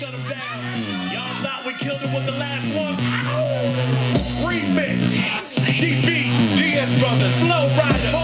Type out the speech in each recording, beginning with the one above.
shut him down. Y'all thought we killed him with the last one? Remix. DB, DS Brothers, Slow Rider,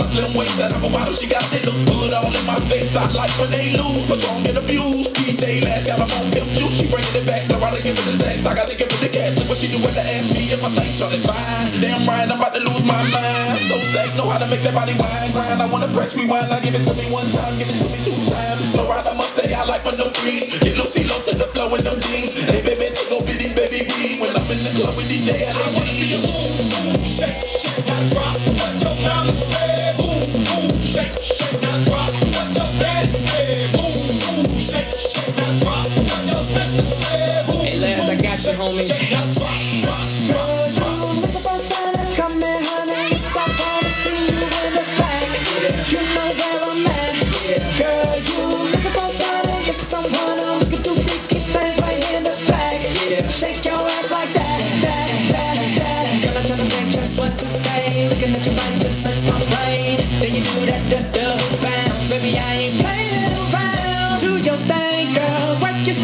her slim waist. That upper bottom, she got it look good all in my face. I like when they lose, but don't get abused. DJ last got them on pimp juice. She bringing it back, around to give it the stacks. I gotta give it the cash. Look what she do when they ask me if I think Charlie fine. Damn right, I'm about to lose my mind. So stack, know how to make that body wine grind. I wanna press rewind, I give it to me one time, give it to me two times. Slow ride, I must say I like when them breathe. Get Lucy low to the flow in them jeans. Hey baby, take go bitty, baby, B. When I'm in the club with DJ, I wanna see you move. Shake, shake,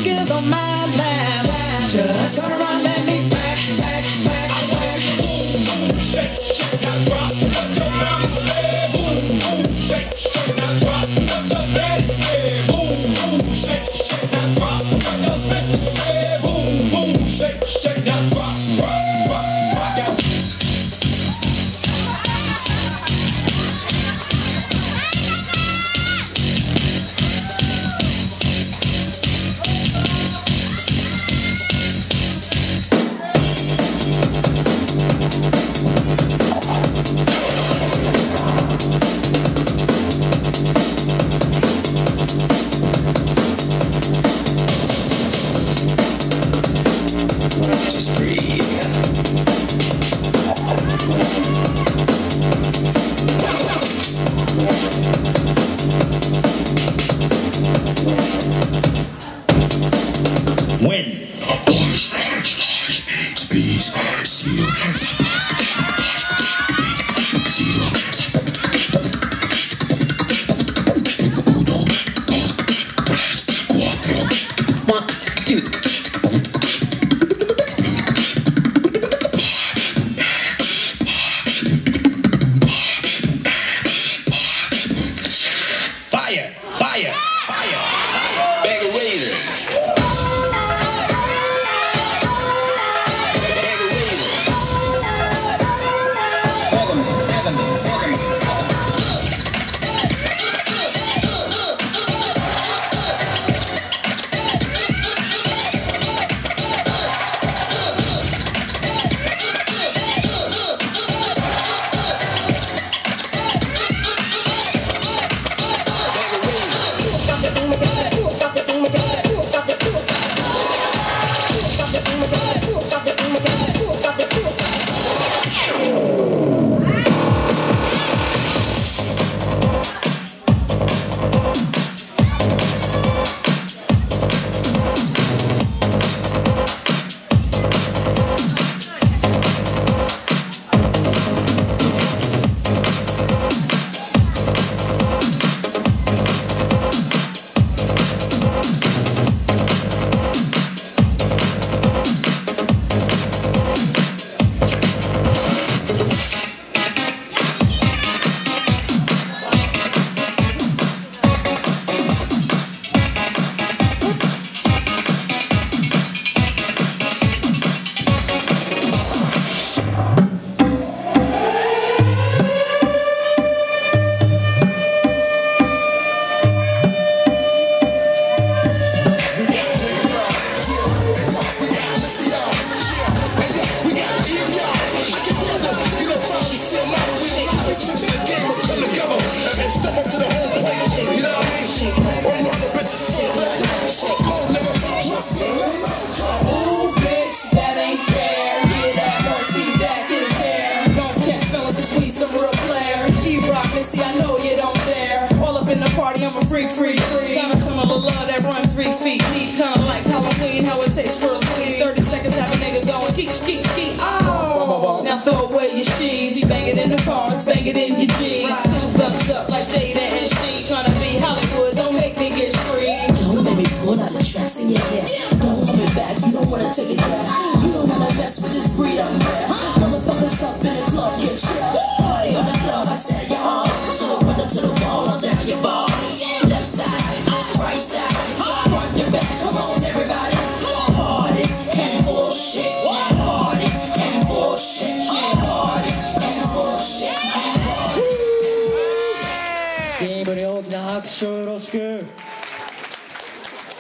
skills on my lap. Just turn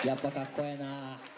やっぱかっこええな。